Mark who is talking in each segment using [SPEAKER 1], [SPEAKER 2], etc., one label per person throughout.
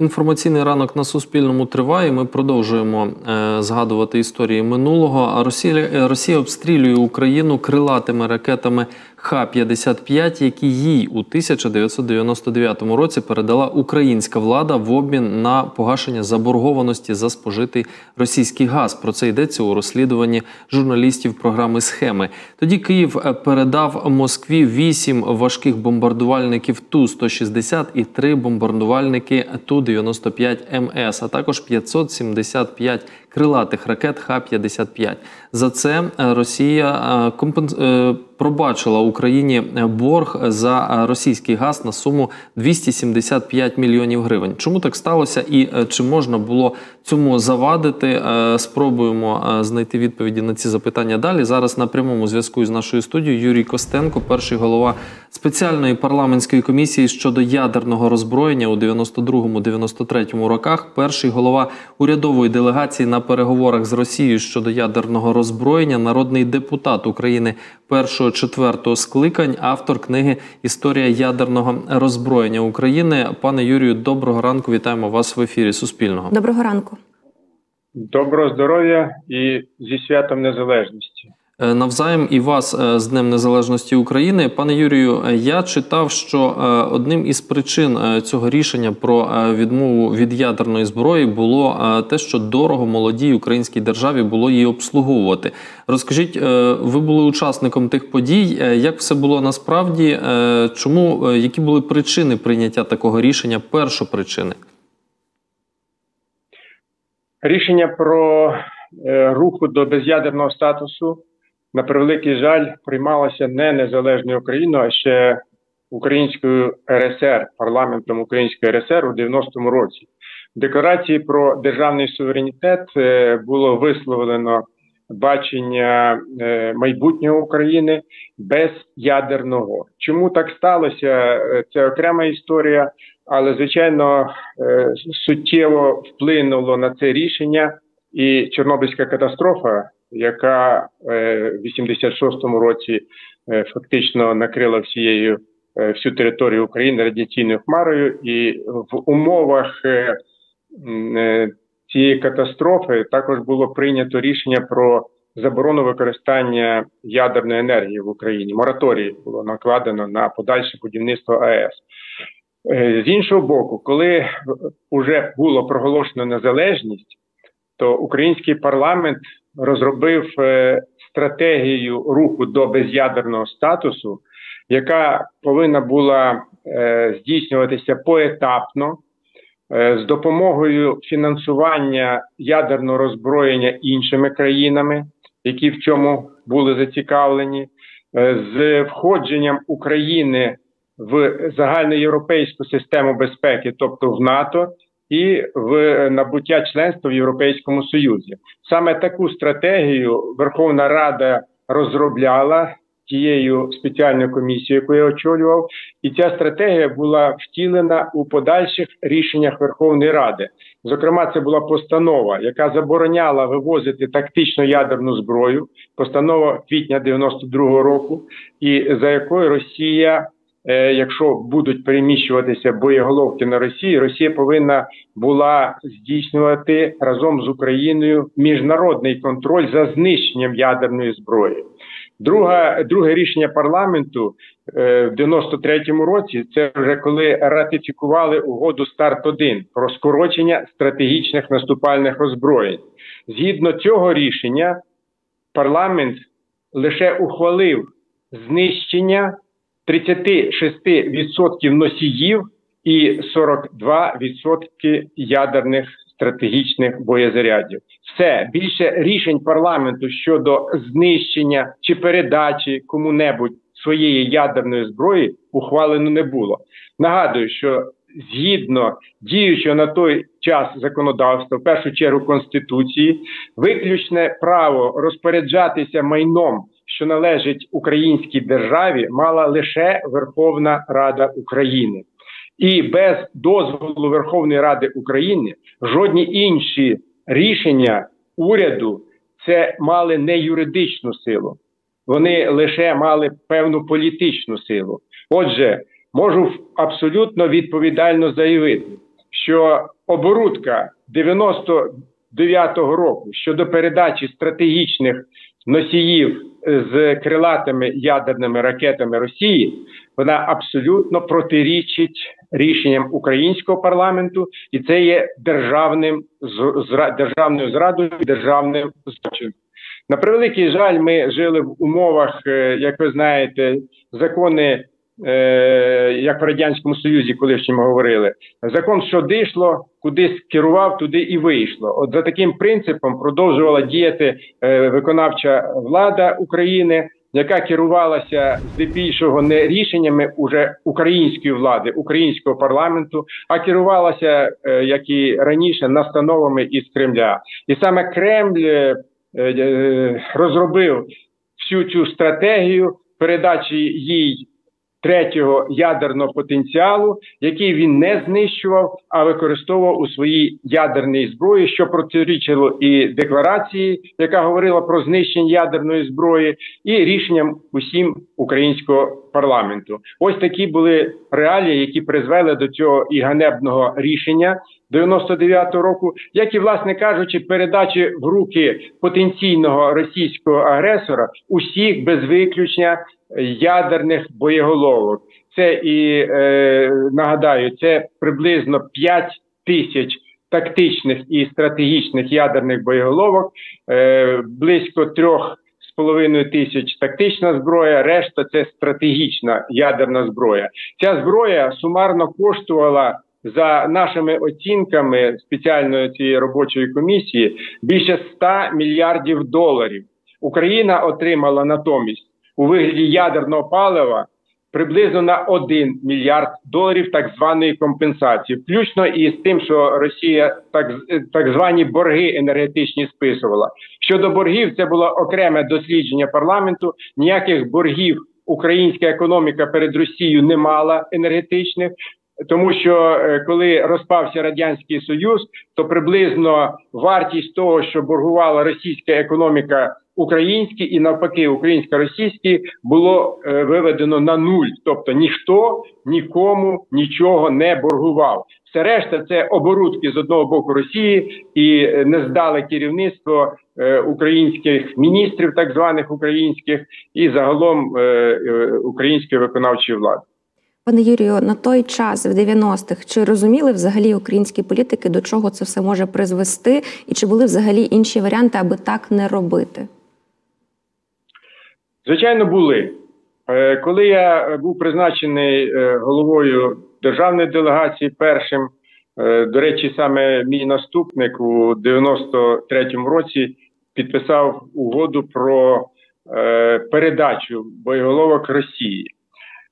[SPEAKER 1] Інформаційний ранок на Суспільному триває. Ми продовжуємо е, згадувати історії минулого. А Росія Росія обстрілює Україну крилатими ракетами Х-55, які їй у 1999 році передала українська влада в обмін на погашення заборгованості за спожитий російський газ. Про це йдеться у розслідуванні журналістів програми Схеми. Тоді Київ е, передав Москві вісім важких бомбардувальників ту 160 і три бомбардувальники ту 95 МС, а також 575 крилатих ракет Х-55. За це е, Росія е, компенс... Е, пробачила Україні борг за російський газ на суму 275 мільйонів гривень. Чому так сталося і чи можна було цьому завадити? Спробуємо знайти відповіді на ці запитання далі. Зараз на прямому зв'язку з нашою студією Юрій Костенко, перший голова спеціальної парламентської комісії щодо ядерного роззброєння у 92-93 роках. Перший голова урядової делегації на переговорах з Росією щодо ядерного роззброєння, народний депутат України першого четвертого скликань, автор книги Історія ядерного роззброєння України. Пане Юрію, доброго ранку. Вітаємо вас в ефірі Суспільного.
[SPEAKER 2] Доброго ранку.
[SPEAKER 3] Доброго здоров'я і зі святом незалежності.
[SPEAKER 1] Е, навзаєм і вас е, з Днем Незалежності України, пане Юрію. Е, я читав, що одним із причин цього рішення про відмову від ядерної зброї було те, що дорого молодій українській державі було її обслуговувати. Розкажіть, ви були учасником тих подій? Як все було насправді? Чому які були причини прийняття такого рішення? Першопричини?
[SPEAKER 3] Рішення про руху до без'ядерного статусу на превеликий жаль, приймалося не незалежною Україною, а ще Українською РСР, парламентом Української РСР у 90-му році. В декларації про державний суверенітет е, було висловлено бачення е, майбутнього України без ядерного. Чому так сталося? Е, це окрема історія, але звичайно суттєво вплинуло на це рішення і Чорнобильська катастрофа яка е, в 86-му році е, фактично накрила всією е, всю територію України радіаційною хмарою, і в умовах цієї катастрофи також було прийнято рішення про заборону використання ядерної енергії в Україні. Мораторій було накладено на подальше будівництво АЕС. З іншого боку, коли вже було проголошено незалежність, то український парламент розробив е, стратегію руху до без'ядерного статусу, яка повинна була е, здійснюватися поетапно. Е, з допомогою фінансування ядерного роззброєння іншими країнами, які в цьому були зацікавлені, з входженням України в загальноєвропейську систему безпеки, тобто в НАТО, і в набуття членства в Європейському Союзі. Саме таку стратегію Верховна Рада розробляла тією спеціальною комісією, яку я очолював, і ця стратегія була втілена у подальших рішеннях Верховної Ради. Зокрема, це була постанова, яка забороняла вивозити тактичну ядерну зброю, постанова квітня 92-го року, і за якою Росія Е, якщо будуть переміщуватися боєголовки на Росію, Росія повинна була здійснювати разом з Україною міжнародний контроль за знищенням ядерної зброї. Друга, друге рішення парламенту е, в 93-му році це вже коли ратифікували угоду старт 1 про скорочення стратегічних наступальних озброєнь. Згідно цього рішення, парламент лише ухвалив знищення 36% носіїв і 42% ядерних стратегічних боєзарядів. Все більше рішень парламенту щодо знищення чи передачі кому-небудь своєї ядерної зброї ухвалено не було. Нагадую, що згідно діючого на той час законодавства, в першу чергу конституції, виключне право розпоряджатися майном що належить українській державі, мала лише Верховна Рада України. І без дозволу Верховної Ради України жодні інші рішення уряду це мали не юридичну силу, вони лише мали певну політичну силу. Отже, можу абсолютно відповідально заявити, що оборудка 99-го року щодо передачі стратегічних носіїв з крилатими ядерними ракетами Росії, вона абсолютно протирічить рішенням українського парламенту, і це є державним зра, державною зрадою, державним злочином. На превеликий жаль, ми жили в умовах, е, як ви знаєте, закони. Е, як в радянському союзі, колишньому говорили, закон, що дійшло, кудись керував, туди і вийшло. От за таким принципом продовжувала діяти е, виконавча влада України, яка керувалася здебільшого не рішеннями уже української влади, українського парламенту, а керувалася як і раніше настановами із Кремля, і саме Кремль. Розробив всю цю стратегію передачі їй третього ядерного потенціалу, який він не знищував, а використовував у своїй ядерній зброї, що протирічило і декларації, яка говорила про знищення ядерної зброї, і рішенням усім українського парламенту. Ось такі були реалії, які призвели до цього і ганебного рішення 99-го року, як і власне кажучи, передачі в руки потенційного російського агресора усіх без виключення ядерних боєголовок. Це і е, нагадаю, це приблизно 5 тисяч тактичних і стратегічних ядерних боєголовок, е, близько трьох половиною тисяч тактична зброя, решта це стратегічна ядерна зброя. Ця зброя сумарно коштувала. За нашими оцінками спеціальної цієї робочої комісії більше 100 мільярдів доларів Україна отримала натомість у вигляді ядерного палива приблизно на 1 мільярд доларів так званої компенсації, включно і з тим, що Росія так так звані борги енергетичні списувала. Щодо боргів, це було окреме дослідження парламенту. Ніяких боргів українська економіка перед Росією не мала енергетичних. Тому що е, коли розпався радянський союз, то приблизно вартість того, що боргувала російська економіка українські і навпаки, українсько-російські було е, виведено на нуль, тобто ніхто нікому нічого не боргував. Все решта це оборудки з одного боку Росії і е, не здале керівництво е, українських міністрів, так званих українських, і загалом української виконавчої влади.
[SPEAKER 2] Пане Юрію, на той час, в 90-х, чи розуміли взагалі українські політики, до чого це все може призвести, і чи були взагалі інші варіанти, аби так не робити?
[SPEAKER 3] Звичайно, були. Е, коли я був призначений е, головою державної делегації першим, е, до речі, саме мій наступник у 93-му році підписав угоду про передачу боєголовок Росії.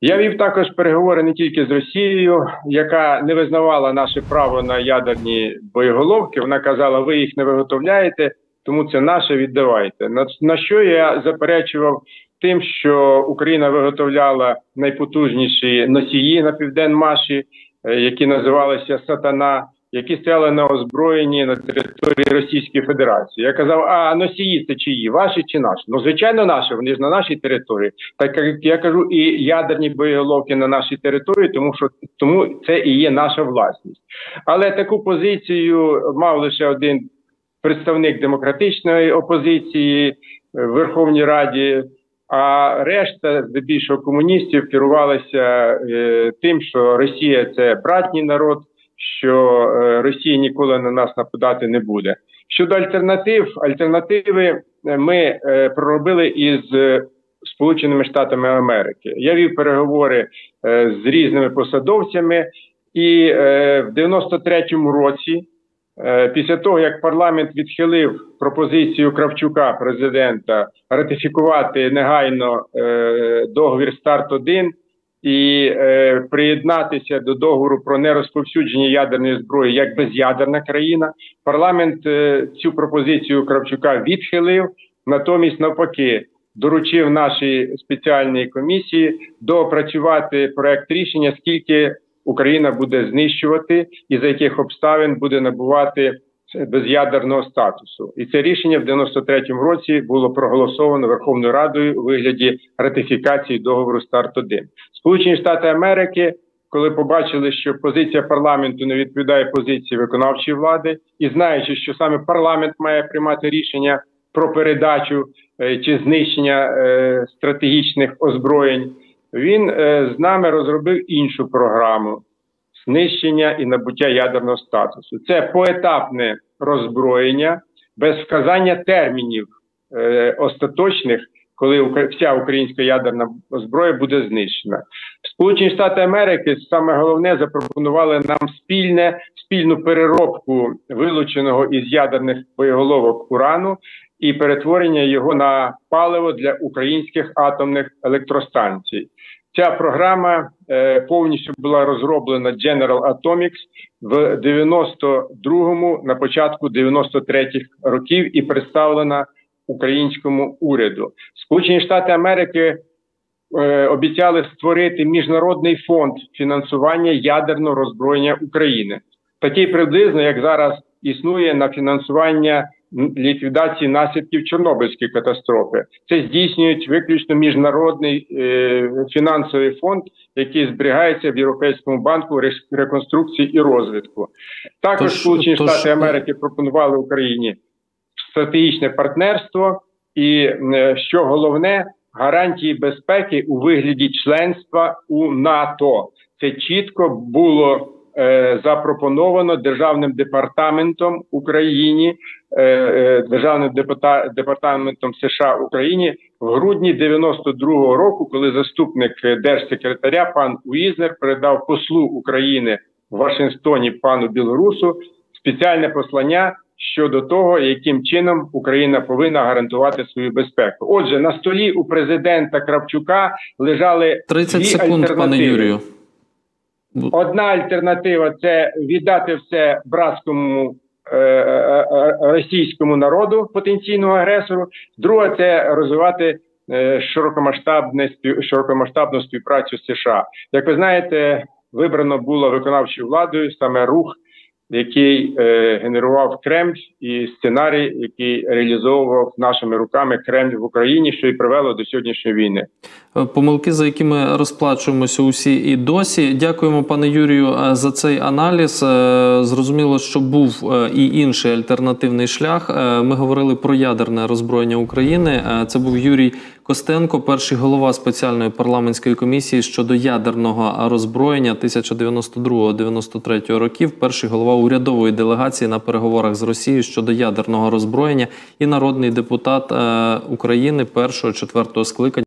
[SPEAKER 3] Я вів також переговори не тільки з Росією, яка не визнавала наше право на ядерні боєголовки. Вона казала, ви їх не виготовляєте тому це наше віддавайте. На, на що я заперечував тим, що Україна виготовляла найпотужніші носії на південмаші, е, які називалися Сатана, які стояли на озброєнні на території Російської Федерації. Я казав, а носії це чиї? Ваші чи наші? Ну, звичайно, наші, вони ж на нашій території. Так як я кажу, і ядерні боєголовки на нашій території, тому що тому це і є наша власність. Але таку позицію мав лише один представник демократичної опозиції в Верховній Раді. А решта, здебільшого комуністів, керувалися е, тим, що Росія це братній народ, що е, Росія ніколи на нас нападати не буде. Щодо альтернатив, альтернативи е, ми е, проробили із е, Сполученими Штатами Америки. Я вів переговори е, з різними посадовцями, і в 93-му році. Е, після того, як парламент відхилив пропозицію Кравчука, президента, ратифікувати негайно е, договір старт 1 і е, приєднатися до договору про нерозповсюдження ядерної зброї як без'ядерна країна, парламент цю пропозицію Кравчука відхилив, натомість навпаки. Доручив нашій спеціальній комісії доопрацювати проект рішення, скільки Україна буде знищувати і за яких обставин буде набувати без'ядерного статусу. І це рішення в 93-му році було проголосовано Верховною Радою у вигляді ратифікації договору старт 1 Сполучені Штати Америки. коли побачили, що позиція парламенту не відповідає позиції виконавчої влади, і знаючи, що саме парламент має приймати рішення про передачу е, чи знищення е, стратегічних озброєнь, він е, з нами розробив іншу програму знищення і набуття ядерного статусу. Це поетапне роззброєння без вказання термінів е, остаточних, коли вся українська ядерна зброя буде знищена. Сполучені Штати Америки саме головне запропонували нам спільне спільну переробку вилученого із ядерних боєголовок урану і перетворення його на паливо для українських атомних електростанцій. Ця програма е, повністю була розроблена General Atomics в 92-му, на початку 93-х років і представлена українському уряду. Сполучені Штати Америки е, обіцяли створити міжнародний фонд фінансування ядерного роззброєння України, такий приблизно, як зараз існує на фінансування ліквідації наслідків Чорнобильської катастрофи. Це здійснюють виключно міжнародний е, фінансовий фонд, який зберігається в Європейському банку реконструкції і розвитку. Також
[SPEAKER 1] Тож-
[SPEAKER 3] Сполучені
[SPEAKER 1] тож-
[SPEAKER 3] Штати Америки пропонували Україні стратегічне партнерство, і е, що головне, гарантії безпеки у вигляді членства у НАТО. Це чітко було е, запропоновано державним департаментом Україні, е, е, державним департа- департаментом США Україні в грудні 92-го року, коли заступник е, держсекретаря пан Уізнер передав послу України в Вашингтоні пану Білорусу спеціальне послання щодо того, яким чином Україна повинна гарантувати свою безпеку. Отже, на столі у президента Кравчука лежали
[SPEAKER 1] 30
[SPEAKER 3] дві
[SPEAKER 1] секунд, пане. Юрію.
[SPEAKER 3] Одна альтернатива це віддати все братському е, е, е, російському народу, потенційному агресору. Друга це розвивати е, широкомасштабне широкомасштабну співпрацю з США. Як ви знаєте, вибрано було виконавчою владою саме рух, який е, генерував Кремль, і сценарій, який реалізовував нашими руками Кремль в Україні, що і привело до сьогоднішньої війни.
[SPEAKER 1] Е, Помилки, за якими розплачуємося усі і досі. Дякуємо, пане Юрію, е, за цей аналіз. Зрозуміло, що був і інший альтернативний шлях. Ми говорили про ядерне роззброєння України. Це був Юрій Костенко, перший голова спеціальної парламентської комісії щодо ядерного роззброєння 1992-93 років. Перший голова урядової делегації на переговорах з Росією щодо ядерного роззброєння і народний депутат е, України першого четвертого скликання.